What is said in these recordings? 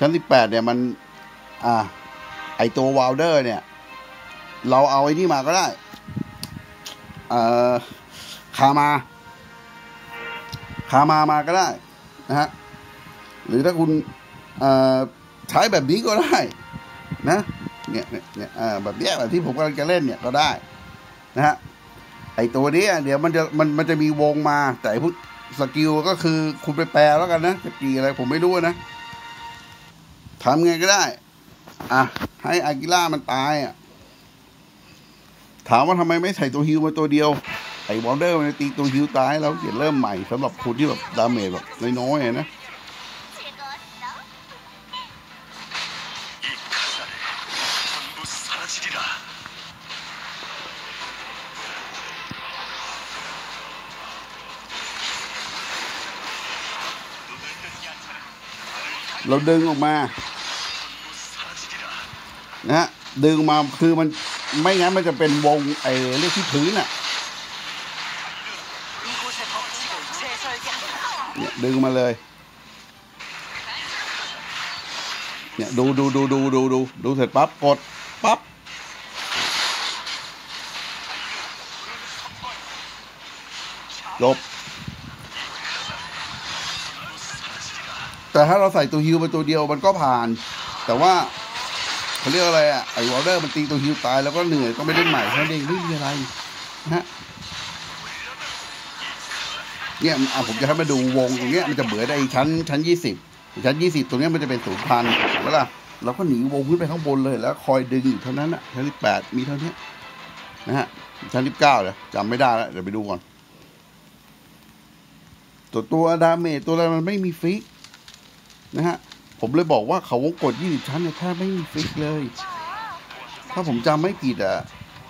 ชั้นสิบแปดเนี่ยมัน อ่า ไอตัววาลเดอร์เนี่ย เราเอาไอ้นี่มาก็ได้ เอ่อ คามา คามามาก็ได้ นะฮะ หรือถ้าคุณ เอ่อ ใช้แบบนี้ก็ได้ นะ เนี่ยเนี่ยเนี่ยอ่าแบบเนี้ยแบบที่ผมกำลังจะเล่นเนี่ยก็ได้ นะฮะ ไอตัวนี้เดี๋ยวมันจะมันมันจะมีวงมา แต่ไอ้พวกskill ก็คือคุณไปแปลแล้วกันนะ skill อะไรผมไม่รู้นะ ทำไงก็ได้ อะ ให้อากิล่ามันตายอะ ถามว่าทำไมไม่ใส่ตัวฮิวมาตัวเดียว ไอ้วอลเดอร์มันตีตัวฮิวตายแล้วเขียนเริ่มใหม่สำหรับคุณที่แบบ damage แบบน้อยๆนะเราดึงออกมา นะฮะดึงมาคือมันไม่งั้นมันจะเป็นวงไอ้เรียกที่พื้นอะเนี่ยดึงมาเลย เนี่ยดูดูดูดูดูดูดูเสร็จปั๊บกดปั๊บจบ แต่ถ้าเราใส่ตัวฮิวไปตัวเดียวมันก็ผ่าน แต่ว่า เขาเรียกอะไรอะไอ้วอลเดอร์มันตีตัวฮิวตายแล้วก็เหนื่อยก็ไม่ได้ใหม่แค่นั้นเองไม่มีอะไรนะฮะเนี่ยอะผมจะให้มาดูวงตรงเนี้ยมันจะเหมือไอ้ชั้นชั้นยี่สิบชั้นยี่สิบตรงเนี้ยมันจะเป็นศูนย์พันเห็นไหมล่ะเราก็หนีวงขึ้นไปข้างบนเลยแล้ว คอยดึงอยู่เท่านั้นอะชั้นที่แปดมีเท่านี้นะฮะชั้นที่เก้าเลยจำไม่ได้แล้วเดี๋ยวไปดูก่อนตัวตัว damage ตัวอะไรมันไม่มี fix นะฮะ ผมเลยบอกว่าเขาวงกตยี่สิบชั้นเนี่ยแทบไม่มี fix เลย ถ้าผมจำไม่ผิดอะ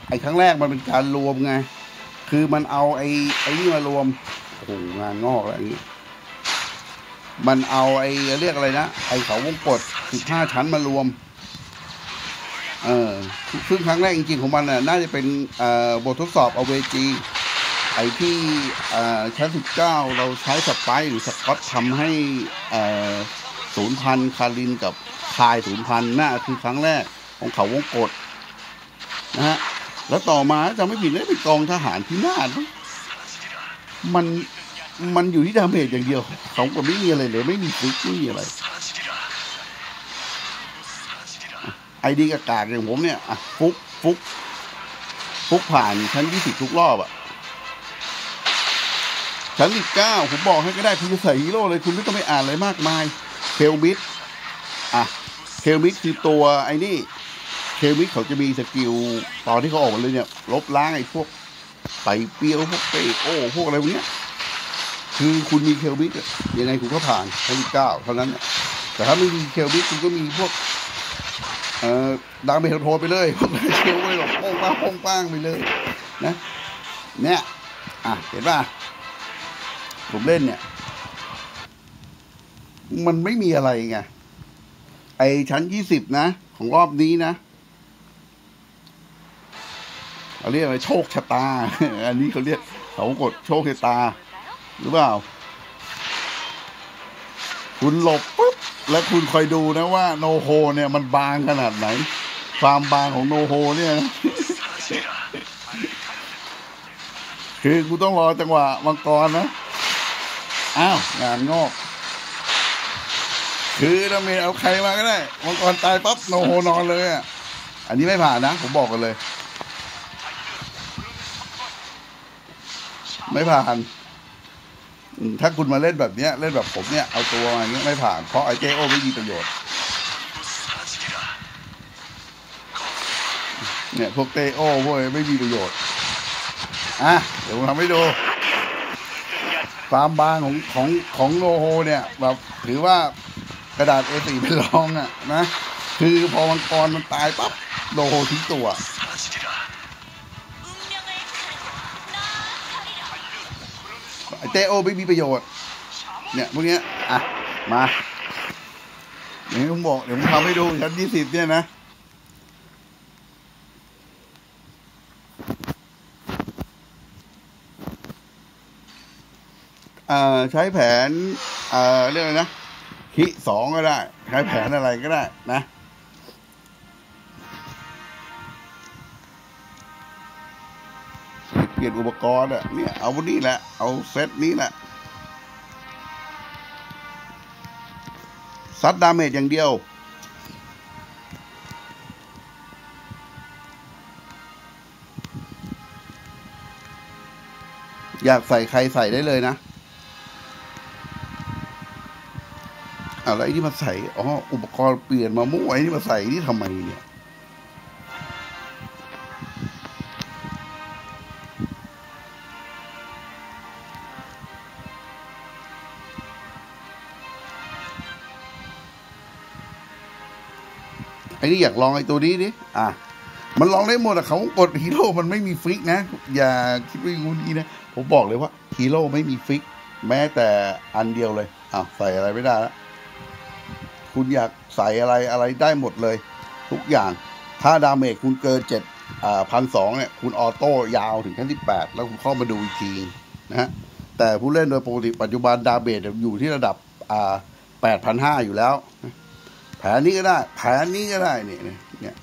ไอ้ครั้งแรกมันเป็นการรวมไง คือมันเอาไอ้ไอ้นี่มารวมโอ้โหงานงอกอะไรอย่างนี้ มันเอาไอ้เรียกอะไรนะไอ้เขาวงกตสิบห้าชั้นมารวม เออซึ่งครั้งแรกจริงๆของมันน่ะน่าจะเป็นบททดสอบเอเวจีไอ้ที่ชั้นสิบเก้าเราใช้สปร์หรือสกอตทำให้อ่อ ศูนพันคารินกับคายศูนพันน่าคือครั้งแรกของเขาวงกฏนะฮะแล้วต่อมาจะไม่ผิดได้เป็นกองทหารที่น่ามันมันอยู่ที่ดาเมจอย่างเดียวเขาก็ไม่มีอะไรเลย ไม่มีฟิกไม่มีอะไรไอดีกากากอย่างผมเนี่ยอะฟุกฟุกฟุกผ่านชั้นยี่สิบทุกรอบอะชั้นสิบเก้าผมบอกให้ก็ได้คุณจะใส่ฮีโร่เลย คุณไม่ต้องไปอ่านอะไรมากมาย เคลมิดอะเคลมิดคือตัวไอ้นี่เคลมิดเขาจะมี skill ตอนที่เขาออกมาเลยเนี่ย ลบล้างไอ้พวกไตเปียวพวกเตโอพวกอะไรพวกเนี้ย คือคุณมีเคลมิดยังไงคุณก็ผ่านชั้นเก้าเท่านั้น แต่ถ้าไม่มีเคลมิดคุณก็มีพวกเอ่อดังไปโทรไปเลยพวกเชียวไปหรอกโป้งป้างโป้งป้างไปเลยนะเนี่ยอะเห็นป่ะผมเล่นเนี่ย มันไม่มีอะไรไง ไอชั้นยี่สิบนะ ของรอบนี้นะเขาเรียกอะไรโชคชะตา อันนี้เขาเรียกเขากดโชคชะตา หรือเปล่า คุณหลบปุ๊บและคุณคอยดูนะว่าโนโฮเนี่ยมันบางขนาดไหน ความบางของโนโฮเนี่ยนะคือกูต้องรอจังหวะมังกรนะ อ้าว งานงอก คือเราไม่เอาใครมาก็ได้มังกรตายปั๊บโนโฮนอนเลยอะอันนี้ไม่ผ่านนะ ผมบอกกันเลย ไม่ผ่านถ้าคุณมาเล่นแบบเนี้ยเล่นแบบผมเนี่ยเอาตัวมาอย่าเงี้ยไม่ผ่านเพราะไอเจโอไม่มีประโยชน์เนี่ยพวกเตโอพวกไม่มีประโยชน์อะเดี๋ยวผมทำให้ดูความบางของของของโลโฮเนี่ยแบบถือว่า กระดาษ A4 เป็นรองอะนะคือพอมังกรมันตายปั๊บโลโหทิ้งตัวไอเตโอไม่มีประโยชน์ เนี่ยพวกเนี้ยอะ มาเดี๋ยวผมบอกเดี๋ยวผมทำให้ดูชั้นที่สิบเนี่ยนะอ่าใช้แผนอ่าเรียกอะไรนะ ธิสองก็ได้ ใช้แผนอะไรก็ได้นะเปลี่ยนอุปกรณ์อะเนี่ยเอาวันนี้แหละ เอาเซตนี้แหละซัด damage อย่างเดียวอยากใส่ใครใส่ได้เลยนะ อะไรที่มาใส่อ๋ออุปกรณ์เปลี่ยนมามั่วไอ้นี่มาใส่นี่ทำไมเนี่ยไอ้นี่อยากลองไอ้ตัวนี้ดิอะมันลองได้หมดอะเขาวงกตฮีโร่มันไม่มี fix นะ อย่าคิดว่าอย่างนี้นะ ผมบอกเลยว่าฮีโร่ไม่มี fix แม้แต่อันเดียวเลยอ้าใส่อะไรไม่ได้แล้ว คุณอยากใส่อะไรอะไรได้หมดเลย ทุกอย่าง ถ้า damage คุณเกินเจ็ดพันสองเนี่ย คุณ auto ยาวถึงขั้นที่แปดแล้วคุณเข้ามาดูอีกทีนะฮะแต่ผู้เล่นโดยปกติปัจจุบัน damage อยู่ที่ระดับแปดพันห้าอยู่แล้ว แผนนี้ก็ได้ แผนนี้ก็ได้เนี่ยเนี่ยเนี่ย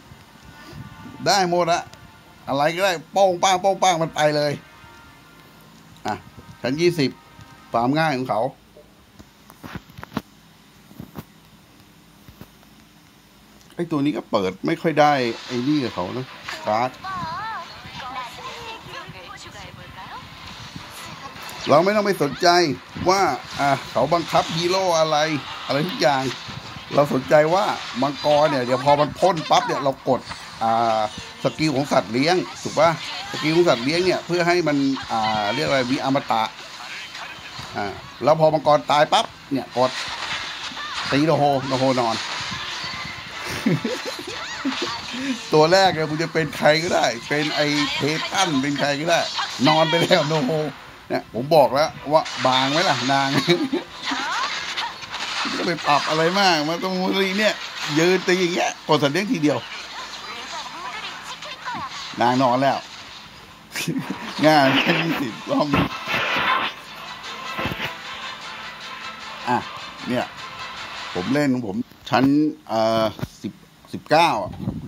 ได้หมดอะอะไรก็ได้โป้งป้างโป้งป้างมันไปเลย อะชั้นยี่สิบความง่ายของเขา ไอตัวนี้ก็เปิดไม่ค่อยได้ไอ้นี่กับเขานะการ์ดเราไม่ต้องไปสนใจว่าอะเขาบังคับฮีโร่อะไร อะไรทุกอย่าง เราสนใจว่ามังกรเนี่ยเดี๋ยวพอมันพ่นปั๊บเนี่ยเรากดอ่า skill ของสัตว์เลี้ยงถูกปะ skill ของสัตว์เลี้ยงเนี่ยเพื่อให้มันอ่าเรียกอะไรมีอมตะอ่าแล้วพอมังกรตายปั๊บเนี่ยกดตีโนโฮโนโฮนอน ตัวแรกเนี่ยคุณจะเป็นใครก็ได้ เป็นไอเพตันเป็นใครก็ได้ นอนไปแล้วโนโฮเนี่ยผมบอกแล้วว่าบางไหมล่ะนางไม่ต้องไปปรับอะไรมากมาตรงนี้เนี่ย ยืนตีอย่างเงี้ยกดสัตว์เลี้ยงทีเดียว นางนอนแล้ว งานแค่ยี่สิบรอบนี้อะ เนี่ย ผมเล่นของผม ชั้นเอ่อสิบสิบเก้า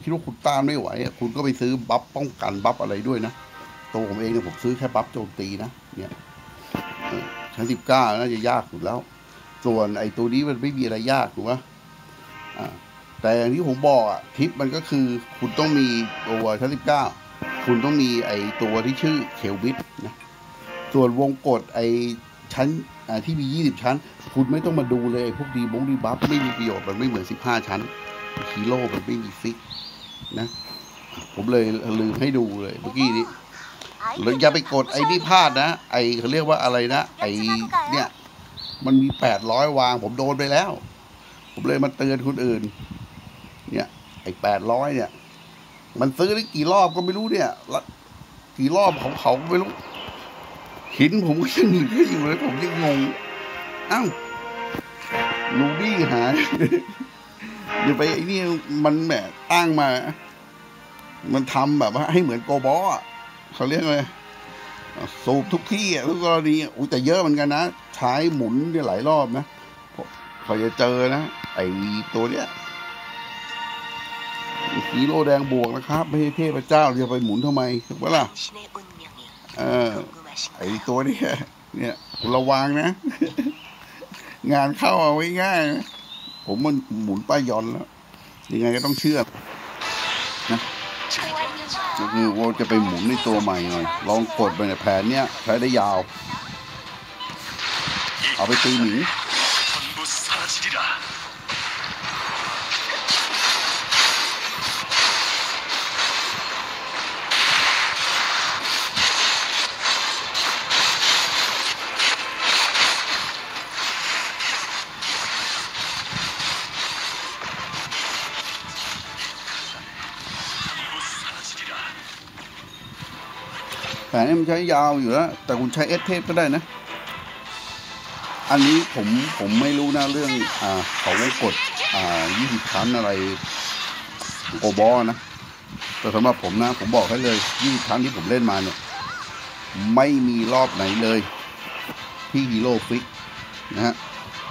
คิดว่าคุณต้านไม่ไหว คุณก็ไปซื้อบัฟป้องกันบัฟอะไรด้วยนะ ตัวผมเองเนี่ยผมซื้อแค่บัฟโจมตีนะเนี่ยชั้นสิบเก้าน่าจะยากสุดแล้ว ส่วนไอ้ตัวนี้มันไม่มีอะไรยากถูกไหมอ่าแต่อย่างที่ผมบอกอะทิปมันก็คือคุณต้องมีตัวชั้นสิบเก้าคุณต้องมีไอ้ตัวที่ชื่อเคลวิทนะ ส่วนวงกดไอ้ชั้น ที่มียี่สิบชั้น คุณไม่ต้องมาดูเลย พวกดีบงดีบัฟไม่มีประโยชน์มันไม่เหมือนสิบห้าชั้นฮีโร่มันไม่มีฟิกนะ ผมเลยลืมให้ดูเลยเมื่อกี้นี้แล้วอย่าไปกดไอ้นี่พลาดนะ ไอ้เขาเรียกว่าอะไรนะ ไอ้เนี่ย มันมีแปดร้อยวาง ผมโดนไปแล้ว ผมเลยมาเตือนคนอื่น เนี่ย ไอ้แปดร้อยเนี่ย มันซื้อได้กี่รอบก็ไม่รู้เนี่ย กี่รอบของเขาก็ไม่รู้ หินผมก็ยังเหลืออยู่เลยผมยังงงอ้าวลูบี้หายอย่าไปไอ้นี่มันแหมตั้งมา มันทำแบบว่าให้เหมือนโกบอสอะเขาเรียกอะไรสูบทุกที่อะทุกกรณีอะอุ้ยแต่เยอะเหมือนกันนะใช้หมุนเนี่ยหลายรอบนะพอจะเจอนะไอ้ตัวเนี้ยฮีโร่แดงบวกนะครับไม่ใช่เทพเจ้าจะไปหมุนทำไมถูกปะล่ะเออ ไอ้ตัวนี้เนี่ยระวังนะ งานเข้าเอาไว้ง่ายนะผมมันหมุนป้ายยอนแล้ว ยังไงก็ต้องเชื่อนะคือว่าจะไปหมุนในตัวใหม่หน่อย ลองกดไปในยแผนเนี้ยใช้ได้ยาว เอาไปตีหมี แผนนี้มันใช้ยาวอยู่แล้ว แต่คุณใช้เอสเทปก็ได้นะ อันนี้ผมผมไม่รู้นะเรื่องอ่าเขาวงกตอ่ายี่สิบชั้นอะไร global นะ แต่สำหรับผมนะ ผมบอกให้เลยยี่สิบชั้นที่ผมเล่นมาเนี่ย ไม่มีรอบไหนเลยที่ฮีโร่ fix นะฮะ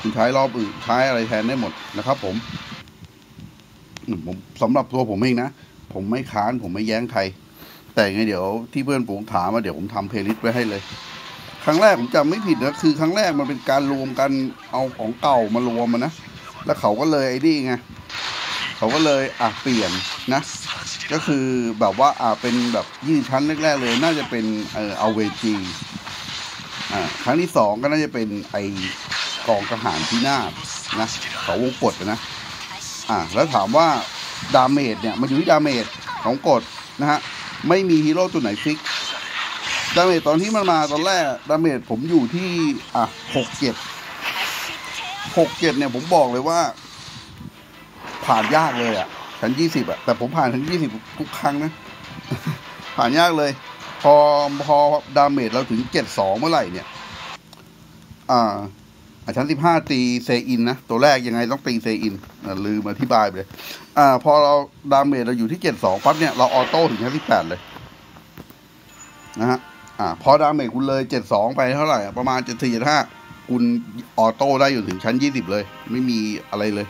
คุณใช้รอบอื่นใช้อะไรแทนได้หมดนะครับ ผมผมสำหรับตัวผมเองนะ ผมไม่ค้านผมไม่แย้งใคร แต่ไงเดี๋ยวที่เพื่อนผมถามมาเดี๋ยวผมทำ playlist ไว้ให้เลย ครั้งแรกผมจำไม่ผิดนะคือ ครั้งแรกมันเป็นการรวมกันเอาของเก่ามารวมมานะแล้วเขาก็เลยไอ้นี่ไงเขาก็เลยอะเปลี่ยนนะ ก็คือแบบว่าอ่าเป็นแบบยี่ชั้นแรกๆเลย น่าจะเป็นเออเอาเวจีอ่าครั้งที่สองก็น่าจะเป็นไอกองทหารที่หน้านะเขาวงกตนะอ่าแล้วถามว่า damage เนี่ยมันอยู่ที่ damage ของกดนะฮะ ไม่มีฮีโร่ตัวไหน fix damage ตอนที่มันมาตอนแรก damage ผมอยู่ที่อะหกเจ็ดหกเจ็ดเนี่ยผมบอกเลยว่า ผ่านยากเลยอะชั้นยี่สิบอะแต่ผมผ่านชั้นยี่สิบทุกครั้งนะ ผ่านยากเลย พอพอ damage เราถึงเจ็ดสองเมื่อไหร่เนี่ย อ่า อะชั้นสิบห้าตีเซอินนะ ตัวแรกยังไงต้องตีเซอินอะลืมอธิบายไปเลย อ่า พอเรา damage เราอยู่ที่เจ็ดสองปั๊บเนี่ย เรา auto ถึงชั้นสิบแปดเลย นะฮะ อ่า พอ damage คุณเลยเจ็ดสองไปเท่าไหร่ ประมาณเจ็ดสี่เจ็ดห้าคุณ auto ได้อยู่ถึงชั้นยี่สิบเลย ไม่มีอะไรเลย